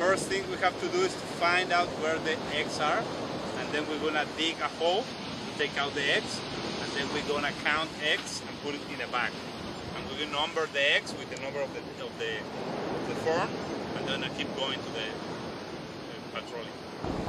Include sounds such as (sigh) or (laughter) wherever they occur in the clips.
First thing we have to do is to find out where the eggs are, and then we're gonna dig a hole to take out the eggs, and then we're gonna count eggs and put it in a bag. And we're gonna number the eggs with the number of the of the, of the form, and then I keep going to the, the patrolling.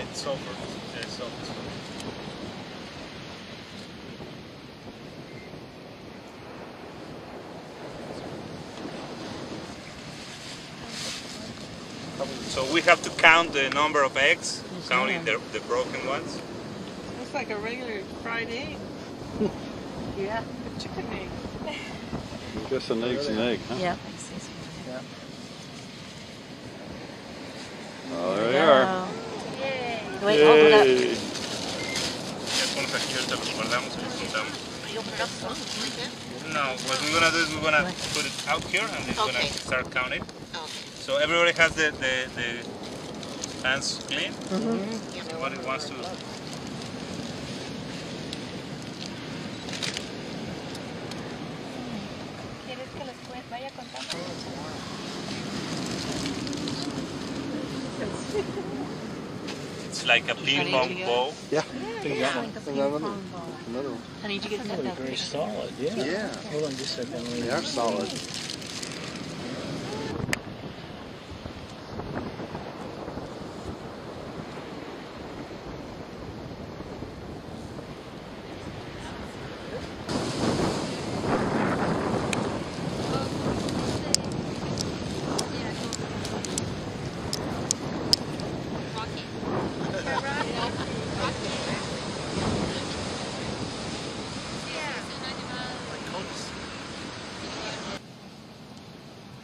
Yeah, it's sulfur. Yeah, it's sulfur. So we have to count the number of eggs, counting the, the broken ones. Looks like a regular fried egg. (laughs) Yeah. A chicken egg. I Guess an egg's an egg, huh? Yeah. Oh, there they are. Wait, hold up. Yay. Ya ponlos aquí, ahorita los guardamos y los. No, what we're gonna do is we're gonna put it out here and then we're Okay. gonna start counting. Okay. So everybody has the, the, the hands clean? Mm-hmm. Everybody wants to. ¿Quieres que les cue- vaya contando? It's like a ping pong ball. Yeah. Yeah, like a ping pong ball. Another one. Honey, did you get that? Very solid, yeah. Yeah. Hold on just a second. They are solid.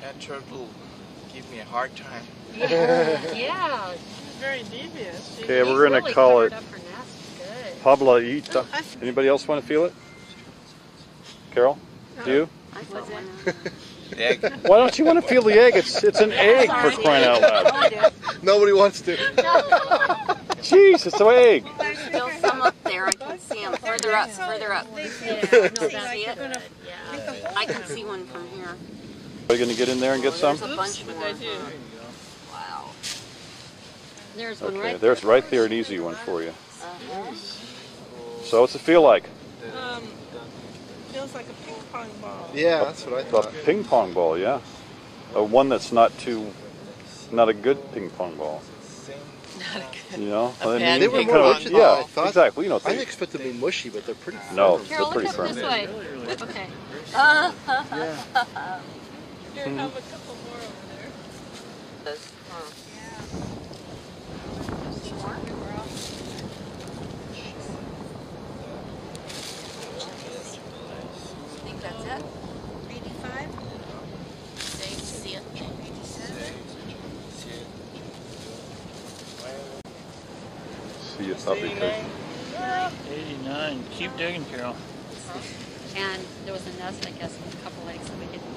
That turtle give me a hard time. Yeah. she's Very devious. Okay, we're gonna call it Up her nest. Anybody else want to feel it? Carol? Do you? I wasn't. Egg. (laughs) Why don't you want to feel the egg? It's it's an egg for crying out loud. (laughs) Nobody wants to. (laughs) Jeez, it's an egg. There's still some up there. I can see them further up, further up. Yeah, no, see it? Yeah. I can see one from here. Are you going to get in there and get some? There's a bunch more. I do. Wow. There's one right Okay, there's right there an easy one for you. Uh-huh. So what's it feel like? Um, feels like a ping pong ball. Yeah, that's what I thought. A ping pong ball, yeah. A one that's not too, not a good ping pong ball. You know, I bad They were you more kinda- yeah, I thought. exactly. You know, I they, expect them to be mushy, but they're pretty no, firm. they're Carol, look pretty up firm. this way. Okay. (laughs) Here, have a mm-hmm. couple more over there. See more? think that's it. 85? See it. 87? See it up because 89. Keep digging, Carol. And there was a nest, I guess, with a couple eggs that we didn't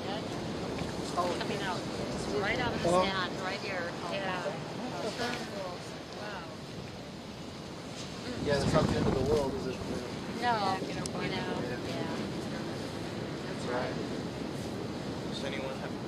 get. Coming out, It's right out of the sand, right here. Yeah. Yeah, it's not the end of the world, is it? No, you know, yeah. That's right. Does anyone have